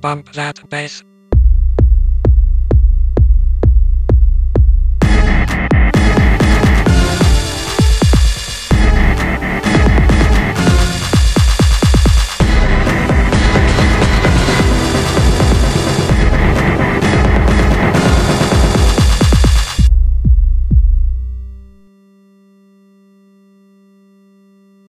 bump that bass.